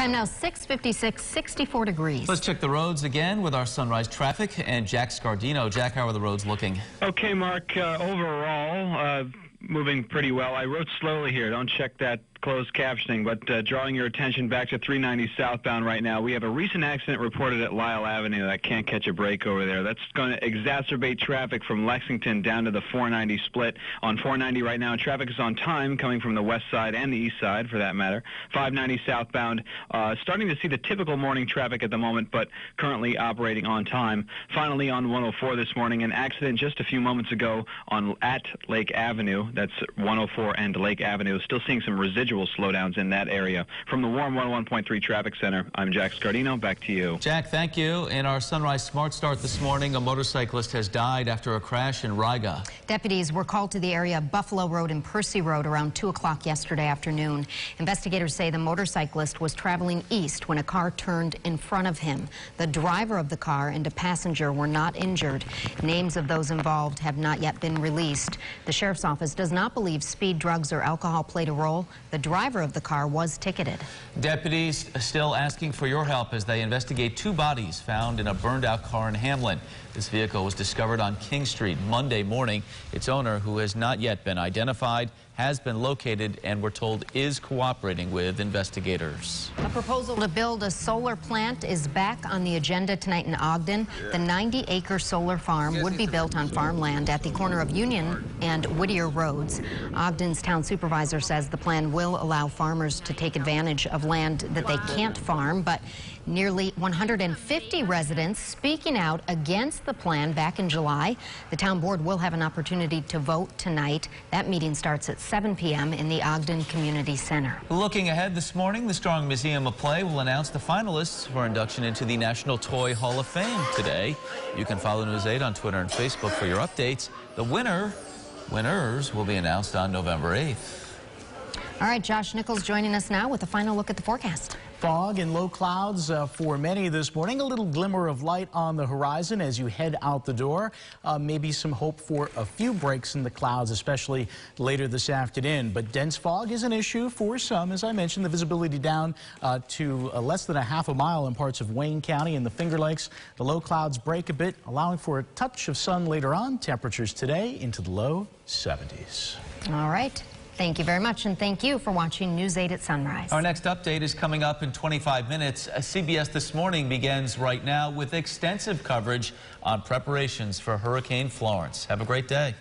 Time now 656, 64 degrees. Let's check the roads again with our sunrise traffic and Jack Scardino. Jack, how are the roads looking? Okay, Mark. Uh, overall, uh, moving pretty well. I wrote slowly here. Don't check that closed captioning, but uh, drawing your attention back to 390 southbound right now, we have a recent accident reported at Lyell Avenue that can't catch a break over there. That's going to exacerbate traffic from Lexington down to the 490 split. On 490 right now, traffic is on time coming from the west side and the east side, for that matter. 590 southbound, uh, starting to see the typical morning traffic at the moment, but currently operating on time. Finally, on 104 this morning, an accident just a few moments ago on at Lake Avenue. That's 104 and Lake Avenue. Still seeing some residual residual slowdowns in that area. From the Warm 101.3 Traffic Center, I'm Jack Scardino. Back to you. Jack, thank you. In our Sunrise Smart Start this morning, a motorcyclist has died after a crash in Riga. Deputies were called to the area of Buffalo Road and Percy Road around 2 o'clock yesterday afternoon. Investigators say the motorcyclist was traveling east when a car turned in front of him. The driver of the car and a passenger were not injured. Names of those involved have not yet been released. The sheriff's office does not believe speed, drugs, or alcohol played a role. The driver of the car was ticketed. Deputies still asking for your help as they investigate two bodies found in a burned out car in Hamlin. This vehicle was discovered on King Street Monday morning. Its owner, who has not yet been identified, has been located and we're told is cooperating with investigators. A proposal to build a solar plant is back on the agenda tonight in Ogden. The 90-acre solar farm would be built on farmland at the corner of Union and Whittier Roads. Ogden's town supervisor says the plan will allow farmers to take advantage of land that they can't farm, but nearly 150 residents speaking out against the plan back in July. The town board will have an opportunity to vote tonight. That meeting starts at 7 p.m. in the Ogden Community Center. Looking ahead this morning, the Strong Museum of Play will announce the finalists for induction into the National Toy Hall of Fame today. You can follow News 8 on Twitter and Facebook for your updates. The winner, winners will be announced on November 8th. All right, Josh Nichols joining us now with a final look at the forecast. Fog and low clouds uh, for many this morning. A little glimmer of light on the horizon as you head out the door. Uh, maybe some hope for a few breaks in the clouds, especially later this afternoon. But dense fog is an issue for some. As I mentioned, the visibility down uh, to uh, less than a half a mile in parts of Wayne County and the Finger Lakes. The low clouds break a bit, allowing for a touch of sun later on. Temperatures today into the low 70s. All right. Thank you very much, and thank you for watching News 8 at Sunrise. Our next update is coming up in 25 minutes. Uh, CBS This Morning begins right now with extensive coverage on preparations for Hurricane Florence. Have a great day.